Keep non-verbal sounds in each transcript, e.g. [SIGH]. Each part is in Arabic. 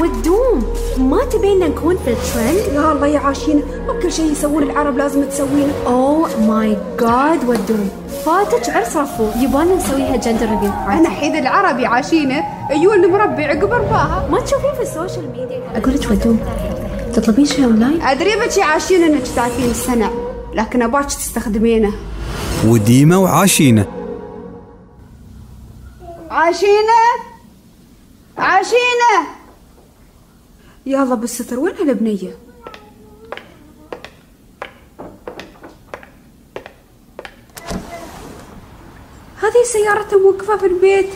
ودوم. ما تبينا نكون في الترند؟ يا الله يا عاشينا مو كل شيء يسوون العرب لازم تسوينه. اوه ماي جاد والدوم. فاتك عرس رفو. يبغانا نسويها gender reveal أنا حيد العربي عاشينا عيون مربي عقب رباها ما تشوفين في ال social media أقول لك ودوم تطلبين شيء اونلاين أدري بك يا عاشينا إنك تعرفين السنع لكن أباك تستخدمينه. وديمة وعاشينة عاشينا عاشينا يلا بالستر وين هالبنية؟ هذه سيارتها موقفة في البيت.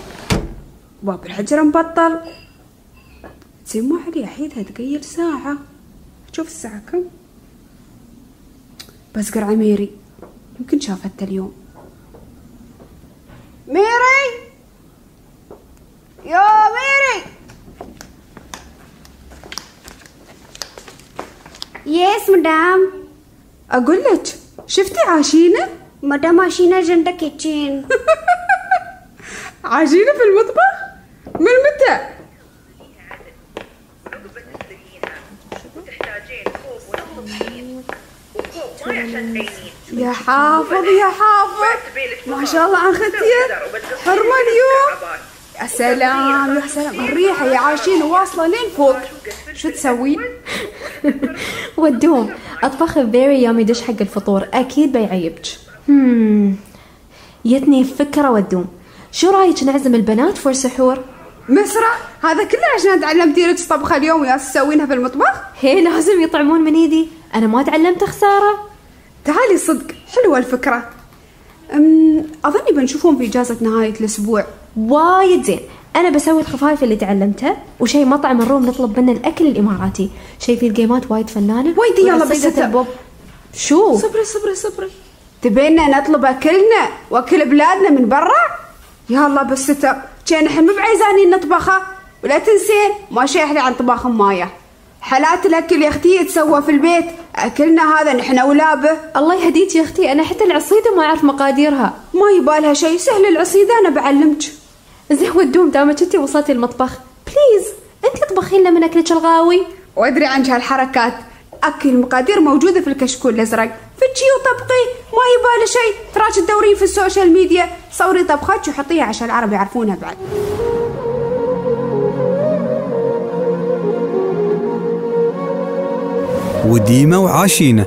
باب الحجرة مبطل. زين مو علي أحيدها تقيل ساعة. شوف الساعة كم؟ بسقر عميري يمكن شافت اليوم. ميري! يا ميري! Yes, madam. أقول لك شفتي Ashina is in the kitchen. عاشينة في المطبخ؟ من متى؟ يا حافظ يا حافظ ما شاء الله عن ختية حرمة اليوم يا سلام يا سلام. الريحة يا عاشينة واصلة لين فوق. شو تسوين؟ [LAUGHS] ودوم أطبخ very yummy dish حق الفطور. أكيد بيعيبك. هم جتني فكرة ودوم شو رأيك نعزم البنات for سحور؟ مسرع هذا كله عشان تعلمتي لك طبخة اليوم ويا تسوينها في المطبخ؟ هي لازم يطعمون من إيدي. أنا ما تعلمت خسارة. تعالي صدق. حلوة الفكرة. أم أظني بنشوفهم في إجازة نهاية الأسبوع. وايد زين. أنا بسوي الخفايف اللي تعلمتها وشي مطعم الروم نطلب منه الأكل الإماراتي. شي في الجيمات وايد فنانة. ويدي يلا بس البوب شو؟ صبري صبري صبري. تبينا نطلب أكلنا وأكل بلادنا من برا؟ الله بس ستر كأن إحنا مو بعايزانين نطبخه. ولا تنسين ما شي أحلى عن طباخ مايا. حالات الأكل يا أختي يتسوى في البيت. أكلنا هذا نحن ولابه الله يهديك يا أختي أنا حتى العصيدة ما أعرف مقاديرها. ما يبالها شيء سهل العصيدة أنا بعلمك. زين ودوم دامك أنتي وصلتي المطبخ. please انتي طبخين لنا من أكلك الغاوي. وأدري عنك هالحركات. كل المقادير موجودة في الكشكول الأزرق. فتشي وطبقي ما يباله شيء. تراك تدورين في ال social media. صوري طبختك وحطيها عشان العرب يعرفونها بعد. وديمة وعاشينة